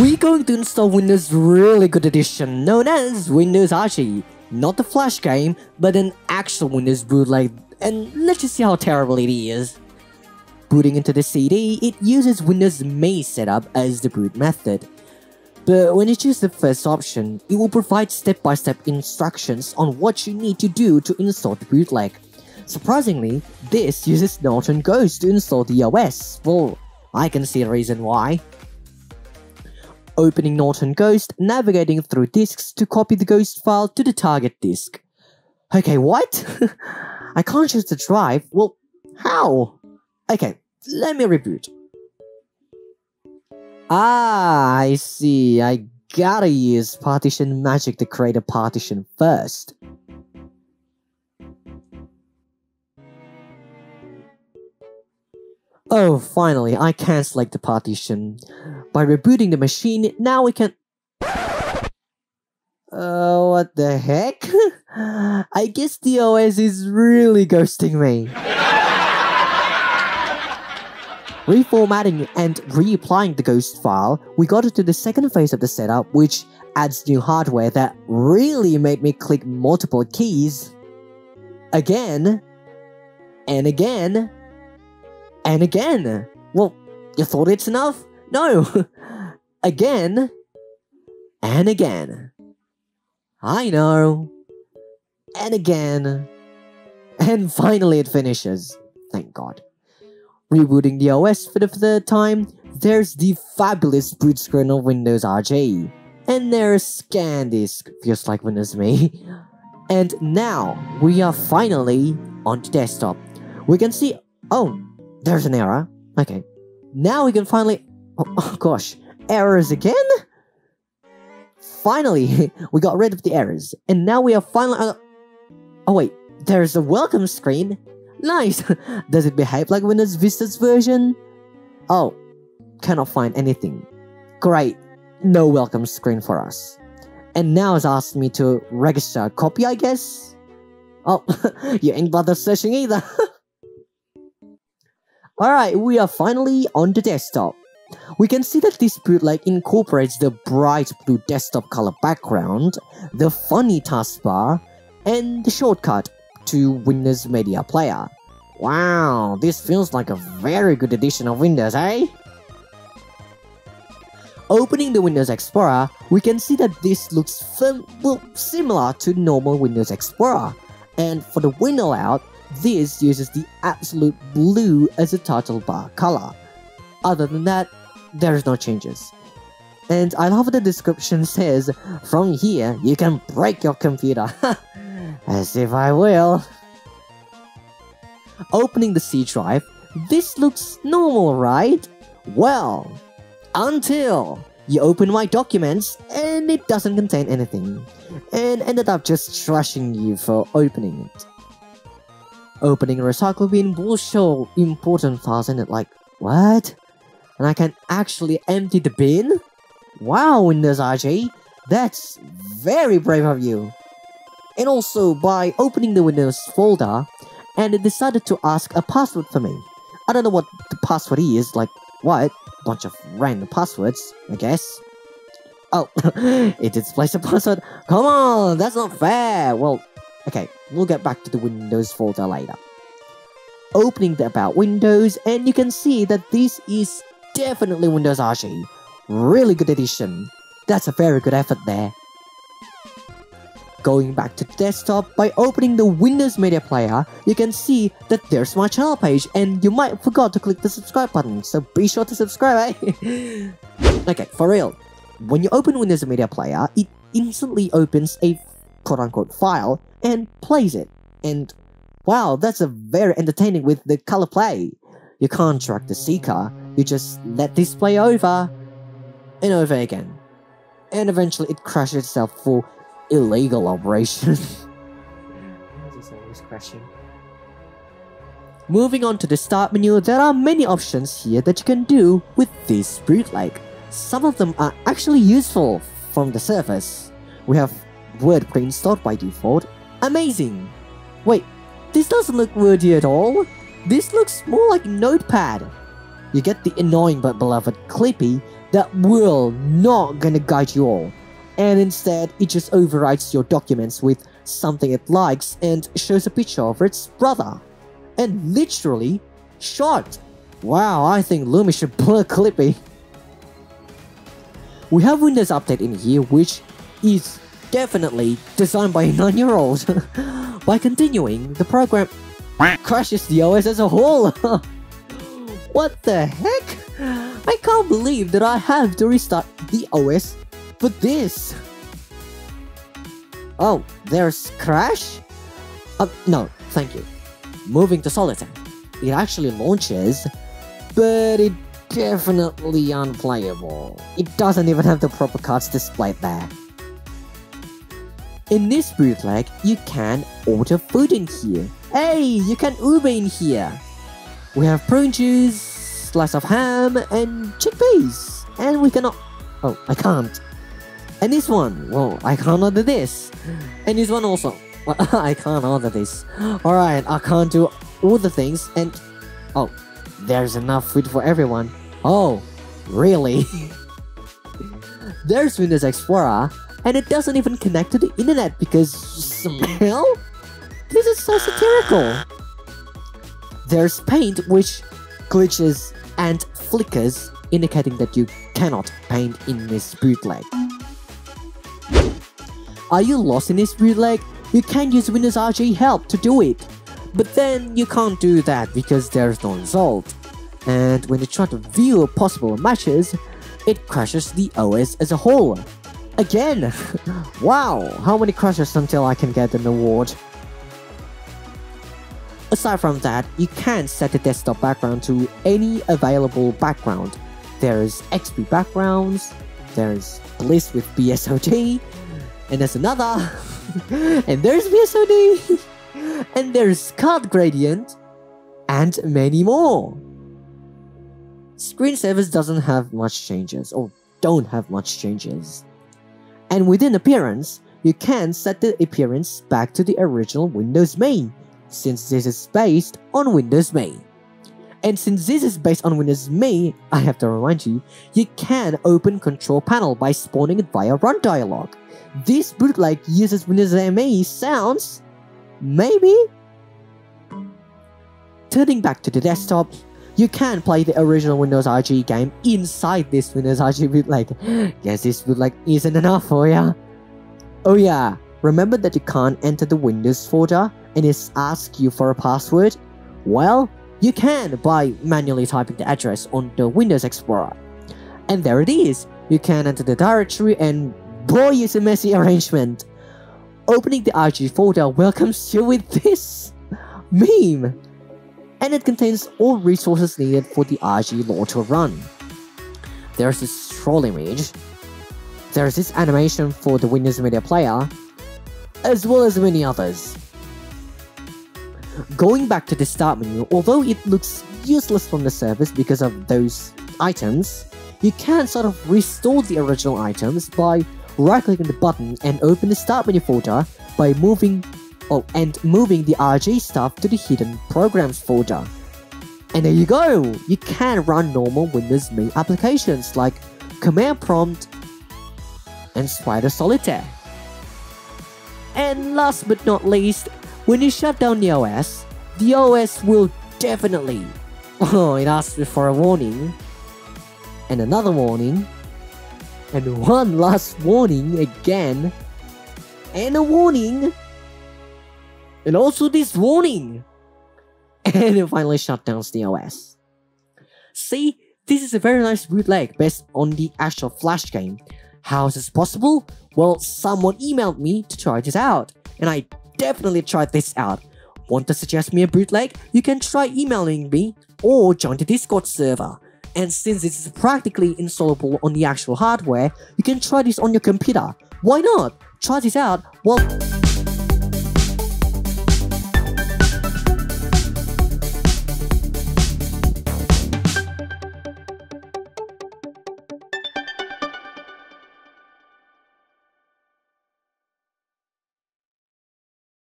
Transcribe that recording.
we're going to install Windows really good edition known as Windows RG. Not the flash game, but an actual Windows bootleg, and let's just see how terrible it is. Booting into the CD, it uses Windows ME setup as the boot method. But when you choose the first option, it will provide step-by-step -step instructions on what you need to do to install the bootleg. Surprisingly, this uses Norton Ghost to install the OS. Well, I can see the reason why. Opening Norton Ghost, navigating through disks to copy the ghost file to the target disk. Okay, what? I can't choose the drive? Well, how? Okay, let me reboot. Ah, I see. I gotta use partition magic to create a partition first. Oh, finally, I can select the partition. By rebooting the machine, now we can... Oh, uh, what the heck? I guess the OS is really ghosting me. Reformatting and reapplying the ghost file, we got into the second phase of the setup, which adds new hardware that really made me click multiple keys. Again, and again, and again. Well, you thought it's enough? No. again, and again. I know. And again. And finally it finishes. Thank God. Rebooting the OS for the third time, there's the fabulous boot screen of Windows RG. And there's ScanDisk, feels like Windows me. And now, we are finally on the desktop. We can see, oh, there's an error. Okay. Now we can finally, oh, oh gosh, errors again? Finally, we got rid of the errors. And now we are finally, uh, oh wait, there's a welcome screen Nice! Does it behave like Windows Vista's version? Oh, cannot find anything. Great, no welcome screen for us. And now it's asked me to register a copy, I guess? Oh, you ain't bother searching either. Alright, we are finally on the desktop. We can see that this bootleg incorporates the bright blue desktop color background, the funny taskbar, and the shortcut to Windows Media Player. Wow, this feels like a very good edition of Windows, eh? Opening the Windows Explorer, we can see that this looks well, similar to normal Windows Explorer. And for the window layout, this uses the absolute blue as a title bar color. Other than that, there's no changes. And I love the description says, from here you can break your computer. As if I will. Opening the C drive, this looks normal, right? Well, until you open my documents and it doesn't contain anything, and ended up just trashing you for opening it. Opening a recycle bin will show important files in it like, what? And I can actually empty the bin? Wow, Windows RG, that's very brave of you. And also, by opening the Windows folder, and it decided to ask a password for me. I don't know what the password is, like, what? Bunch of random passwords, I guess. Oh, it displays a password. Come on, that's not fair. Well, okay, we'll get back to the Windows folder later. Opening the About Windows, and you can see that this is definitely Windows RG. Really good edition. That's a very good effort there. Going back to desktop, by opening the Windows Media Player, you can see that there's my channel page and you might forgot to click the subscribe button, so be sure to subscribe, eh? okay, for real. When you open Windows Media Player, it instantly opens a quote-unquote file and plays it. And wow, that's a very entertaining with the color play. You can't track the seeker, you just let this play over and over again. And eventually it crashes itself for illegal operation. Moving on to the start menu, there are many options here that you can do with this bootleg. Some of them are actually useful from the surface. We have Word pre-installed by default. Amazing! Wait, this doesn't look wordy at all. This looks more like Notepad. You get the annoying but beloved Clippy, that will not gonna guide you all, and instead it just overwrites your documents with something it likes and shows a picture of its brother. And literally, shot. Wow, I think Lumi should blur Clippy. We have Windows Update in here which is definitely designed by a 9-year-old. by continuing, the program crashes the OS as a whole. what the heck? I can't believe that I have to restart the OS for this. Oh, there's Crash? Uh, no, thank you. Moving to Solitaire. It actually launches, but it definitely unplayable. It doesn't even have the proper cards displayed there. In this bootleg, you can order food in here. Hey, you can Uber in here. We have prune juice, slice of ham, and chickpeas. And we cannot... Oh, I can't. And this one, well, I can't order this. And this one also. I can't order this. Alright, I can't do all the things and... Oh, there's enough food for everyone. Oh, really? there's Windows Explorer, and it doesn't even connect to the internet because smell? This is so satirical. There's paint which glitches and flickers, indicating that you cannot paint in this bootleg. Are you lost in this bootleg? You can use Windows RG help to do it. But then you can't do that because there's no result. And when you try to view possible matches, it crashes the OS as a whole. Again! wow, how many crashes until I can get an award? Aside from that, you can set the desktop background to any available background. There's XP backgrounds, there's Bliss with BSOD, and there's another, and there's BSOD, and there's Card Gradient, and many more. Screensavers doesn't have much changes, or don't have much changes. And within appearance, you can set the appearance back to the original Windows ME, since this is based on Windows ME. And since this is based on Windows ME, I have to remind you, you can open Control Panel by spawning it via Run Dialog. This bootleg uses Windows ME sounds, maybe? Turning back to the desktop, you can play the original Windows RG game inside this Windows RG bootleg. Guess this bootleg isn't enough for ya. Oh yeah, remember that you can't enter the Windows folder and it asks you for a password? Well, you can by manually typing the address on the Windows Explorer. And there it is. You can enter the directory and boy is a messy arrangement. Opening the RG folder welcomes you with this meme. And it contains all resources needed for the RG lore to run. There's this scroll image. There's this animation for the Windows Media Player, as well as many others. Going back to the start menu, although it looks useless from the surface because of those items, you can sort of restore the original items by right-clicking the button and open the start menu folder by moving oh, and moving the RG stuff to the hidden programs folder. And there you go! You can run normal Windows ME applications like Command Prompt and Spider Solitaire. And last but not least, when you shut down the OS, the OS will definitely, oh, it asks for a warning, and another warning, and one last warning again, and a warning, and also this warning, and it finally shut down the OS. See, this is a very nice bootleg based on the actual Flash game. How is this possible? Well, someone emailed me to try this out, and I definitely tried this out. Want to suggest me a bootleg? You can try emailing me or join the Discord server. And since this is practically installable on the actual hardware, you can try this on your computer. Why not? Try this out. Well...